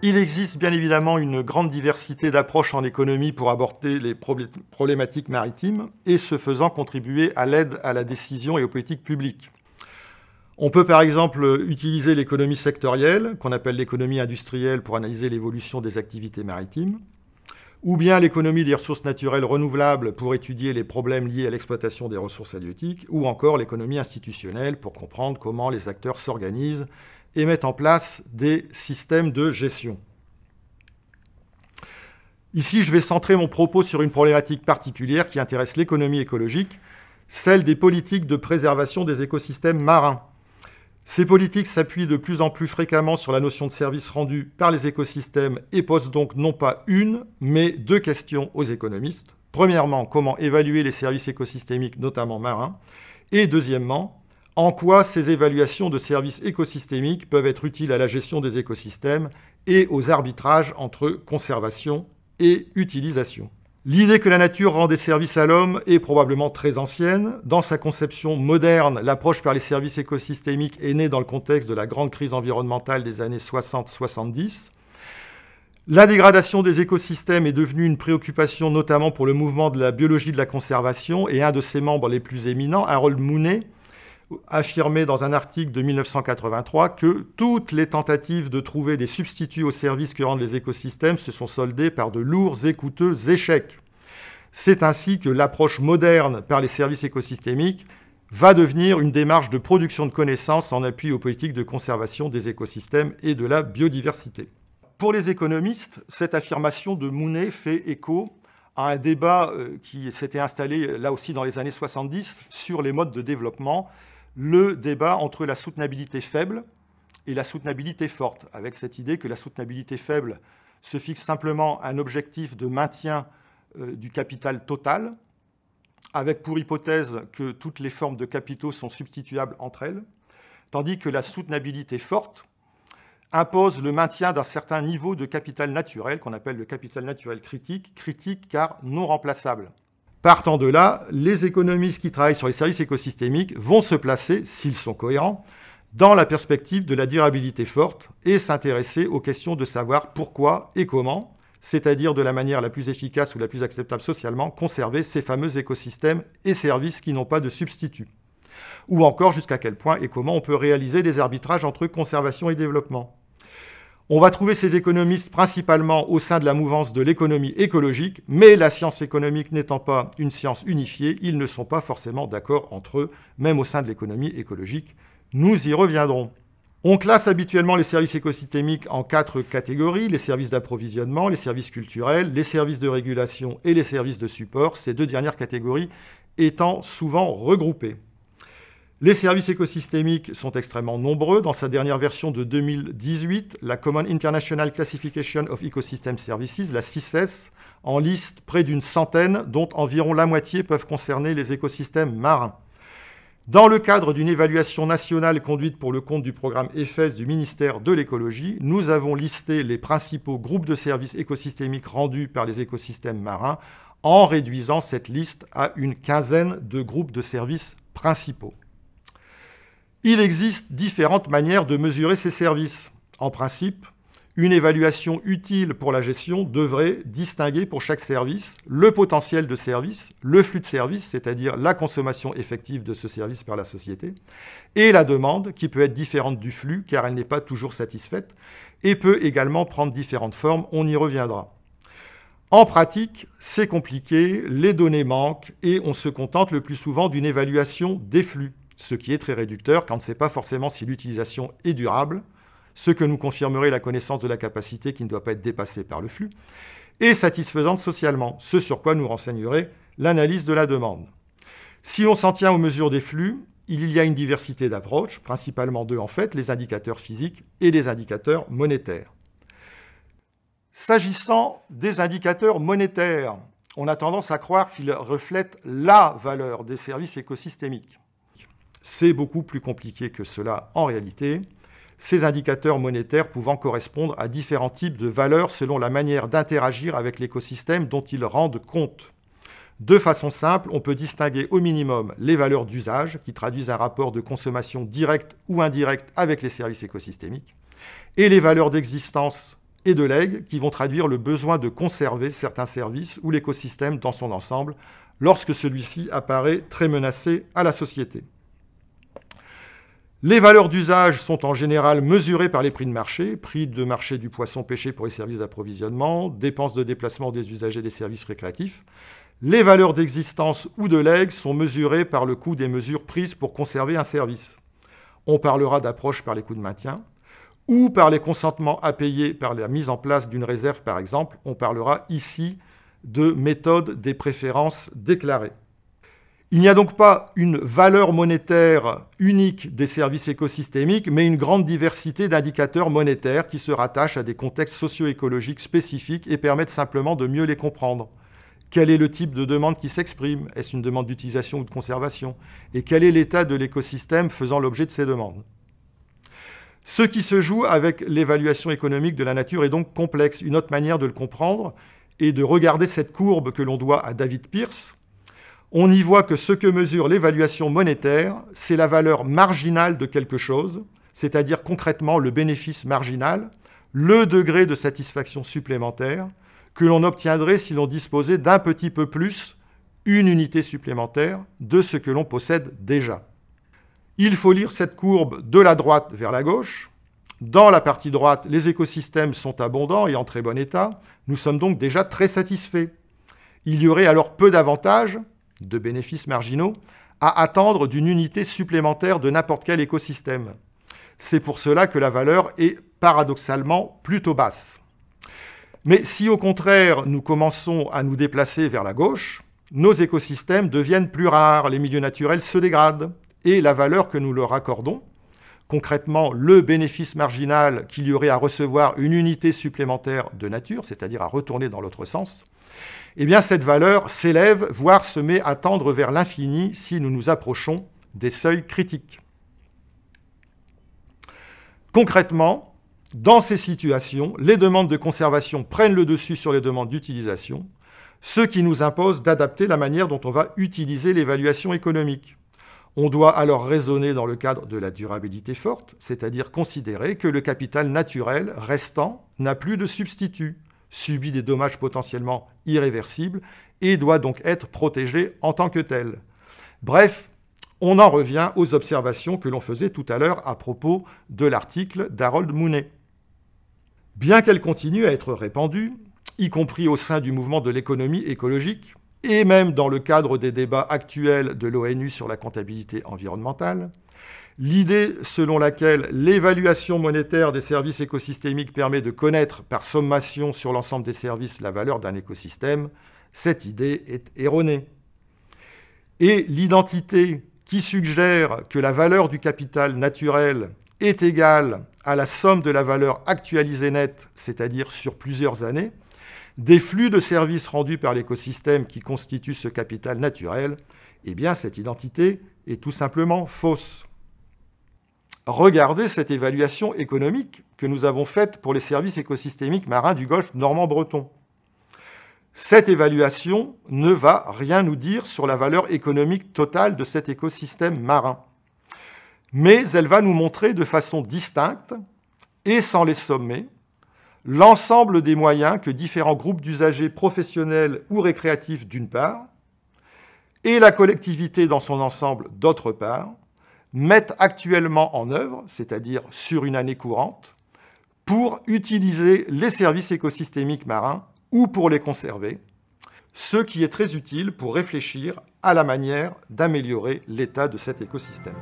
Il existe bien évidemment une grande diversité d'approches en économie pour aborder les problématiques maritimes et ce faisant contribuer à l'aide à la décision et aux politiques publiques. On peut par exemple utiliser l'économie sectorielle, qu'on appelle l'économie industrielle, pour analyser l'évolution des activités maritimes, ou bien l'économie des ressources naturelles renouvelables pour étudier les problèmes liés à l'exploitation des ressources halieutiques, ou encore l'économie institutionnelle pour comprendre comment les acteurs s'organisent et mettent en place des systèmes de gestion. Ici, je vais centrer mon propos sur une problématique particulière qui intéresse l'économie écologique, celle des politiques de préservation des écosystèmes marins. Ces politiques s'appuient de plus en plus fréquemment sur la notion de service rendu par les écosystèmes et posent donc non pas une, mais deux questions aux économistes. Premièrement, comment évaluer les services écosystémiques, notamment marins? Et deuxièmement, en quoi ces évaluations de services écosystémiques peuvent être utiles à la gestion des écosystèmes et aux arbitrages entre conservation et utilisation? L'idée que la nature rend des services à l'homme est probablement très ancienne. Dans sa conception moderne, l'approche par les services écosystémiques est née dans le contexte de la grande crise environnementale des années 60-70. La dégradation des écosystèmes est devenue une préoccupation notamment pour le mouvement de la biologie de la conservation et un de ses membres les plus éminents, Harold Mooney, affirmé dans un article de 1983 que toutes les tentatives de trouver des substituts aux services que rendent les écosystèmes se sont soldées par de lourds et coûteux échecs. C'est ainsi que l'approche moderne par les services écosystémiques va devenir une démarche de production de connaissances en appui aux politiques de conservation des écosystèmes et de la biodiversité. Pour les économistes, cette affirmation de Mounet fait écho à un débat euh, qui s'était installé là aussi dans les années 70 sur les modes de développement le débat entre la soutenabilité faible et la soutenabilité forte, avec cette idée que la soutenabilité faible se fixe simplement un objectif de maintien euh, du capital total, avec pour hypothèse que toutes les formes de capitaux sont substituables entre elles, tandis que la soutenabilité forte impose le maintien d'un certain niveau de capital naturel, qu'on appelle le capital naturel critique, critique car non remplaçable. Partant de là, les économistes qui travaillent sur les services écosystémiques vont se placer, s'ils sont cohérents, dans la perspective de la durabilité forte et s'intéresser aux questions de savoir pourquoi et comment, c'est-à-dire de la manière la plus efficace ou la plus acceptable socialement, conserver ces fameux écosystèmes et services qui n'ont pas de substitut. Ou encore jusqu'à quel point et comment on peut réaliser des arbitrages entre conservation et développement. On va trouver ces économistes principalement au sein de la mouvance de l'économie écologique, mais la science économique n'étant pas une science unifiée, ils ne sont pas forcément d'accord entre eux, même au sein de l'économie écologique. Nous y reviendrons. On classe habituellement les services écosystémiques en quatre catégories, les services d'approvisionnement, les services culturels, les services de régulation et les services de support, ces deux dernières catégories étant souvent regroupées. Les services écosystémiques sont extrêmement nombreux. Dans sa dernière version de 2018, la Common International Classification of Ecosystem Services, la CISES, en liste près d'une centaine, dont environ la moitié peuvent concerner les écosystèmes marins. Dans le cadre d'une évaluation nationale conduite pour le compte du programme EFES du ministère de l'écologie, nous avons listé les principaux groupes de services écosystémiques rendus par les écosystèmes marins en réduisant cette liste à une quinzaine de groupes de services principaux. Il existe différentes manières de mesurer ces services. En principe, une évaluation utile pour la gestion devrait distinguer pour chaque service le potentiel de service, le flux de service, c'est-à-dire la consommation effective de ce service par la société, et la demande, qui peut être différente du flux, car elle n'est pas toujours satisfaite, et peut également prendre différentes formes, on y reviendra. En pratique, c'est compliqué, les données manquent, et on se contente le plus souvent d'une évaluation des flux ce qui est très réducteur car on ne sait pas forcément si l'utilisation est durable, ce que nous confirmerait la connaissance de la capacité qui ne doit pas être dépassée par le flux, et satisfaisante socialement, ce sur quoi nous renseignerait l'analyse de la demande. Si l'on s'en tient aux mesures des flux, il y a une diversité d'approches, principalement deux en fait, les indicateurs physiques et les indicateurs monétaires. S'agissant des indicateurs monétaires, on a tendance à croire qu'ils reflètent la valeur des services écosystémiques. C'est beaucoup plus compliqué que cela en réalité, ces indicateurs monétaires pouvant correspondre à différents types de valeurs selon la manière d'interagir avec l'écosystème dont ils rendent compte. De façon simple, on peut distinguer au minimum les valeurs d'usage, qui traduisent un rapport de consommation directe ou indirecte avec les services écosystémiques, et les valeurs d'existence et de legs qui vont traduire le besoin de conserver certains services ou l'écosystème dans son ensemble lorsque celui-ci apparaît très menacé à la société. Les valeurs d'usage sont en général mesurées par les prix de marché, prix de marché du poisson pêché pour les services d'approvisionnement, dépenses de déplacement des usagers des services récréatifs. Les valeurs d'existence ou de legs sont mesurées par le coût des mesures prises pour conserver un service. On parlera d'approche par les coûts de maintien, ou par les consentements à payer par la mise en place d'une réserve, par exemple. On parlera ici de méthode des préférences déclarées. Il n'y a donc pas une valeur monétaire unique des services écosystémiques, mais une grande diversité d'indicateurs monétaires qui se rattachent à des contextes socio-écologiques spécifiques et permettent simplement de mieux les comprendre. Quel est le type de demande qui s'exprime? Est-ce une demande d'utilisation ou de conservation? Et quel est l'état de l'écosystème faisant l'objet de ces demandes? Ce qui se joue avec l'évaluation économique de la nature est donc complexe. Une autre manière de le comprendre est de regarder cette courbe que l'on doit à David Pierce, on y voit que ce que mesure l'évaluation monétaire, c'est la valeur marginale de quelque chose, c'est-à-dire concrètement le bénéfice marginal, le degré de satisfaction supplémentaire que l'on obtiendrait si l'on disposait d'un petit peu plus, une unité supplémentaire, de ce que l'on possède déjà. Il faut lire cette courbe de la droite vers la gauche. Dans la partie droite, les écosystèmes sont abondants et en très bon état. Nous sommes donc déjà très satisfaits. Il y aurait alors peu d'avantages de bénéfices marginaux à attendre d'une unité supplémentaire de n'importe quel écosystème. C'est pour cela que la valeur est paradoxalement plutôt basse. Mais si au contraire nous commençons à nous déplacer vers la gauche, nos écosystèmes deviennent plus rares, les milieux naturels se dégradent, et la valeur que nous leur accordons, concrètement le bénéfice marginal qu'il y aurait à recevoir une unité supplémentaire de nature, c'est-à-dire à retourner dans l'autre sens, eh bien cette valeur s'élève, voire se met à tendre vers l'infini si nous nous approchons des seuils critiques. Concrètement, dans ces situations, les demandes de conservation prennent le dessus sur les demandes d'utilisation, ce qui nous impose d'adapter la manière dont on va utiliser l'évaluation économique. On doit alors raisonner dans le cadre de la durabilité forte, c'est-à-dire considérer que le capital naturel restant n'a plus de substitut, subit des dommages potentiellement irréversibles et doit donc être protégé en tant que tel. Bref, on en revient aux observations que l'on faisait tout à l'heure à propos de l'article d'Harold Mooney. Bien qu'elle continue à être répandue, y compris au sein du mouvement de l'économie écologique, et même dans le cadre des débats actuels de l'ONU sur la comptabilité environnementale, L'idée selon laquelle l'évaluation monétaire des services écosystémiques permet de connaître par sommation sur l'ensemble des services la valeur d'un écosystème, cette idée est erronée. Et l'identité qui suggère que la valeur du capital naturel est égale à la somme de la valeur actualisée nette, c'est-à-dire sur plusieurs années, des flux de services rendus par l'écosystème qui constitue ce capital naturel, eh bien cette identité est tout simplement fausse. Regardez cette évaluation économique que nous avons faite pour les services écosystémiques marins du golfe normand-breton. Cette évaluation ne va rien nous dire sur la valeur économique totale de cet écosystème marin. Mais elle va nous montrer de façon distincte et sans les sommer l'ensemble des moyens que différents groupes d'usagers professionnels ou récréatifs d'une part, et la collectivité dans son ensemble d'autre part, mettent actuellement en œuvre, c'est-à-dire sur une année courante, pour utiliser les services écosystémiques marins ou pour les conserver, ce qui est très utile pour réfléchir à la manière d'améliorer l'état de cet écosystème.